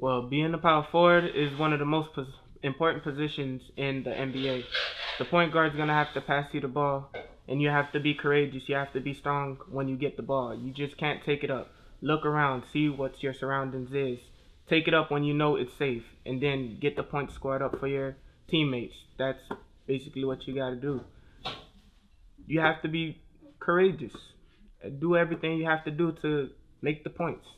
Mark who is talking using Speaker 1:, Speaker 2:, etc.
Speaker 1: Well, being a power forward is one of the most pos- important positions in the NBA. The point guard's gonna have to pass you the ball, and you have to be courageous. You have to be strong when you get the ball. You just can't take it up. Look around, see what your surroundings is. Take it up when you know it's safe, and then get the point scored up for your teammates. That's basically what you gotta do. You have to be courageous. Do everything you have to do to make the points.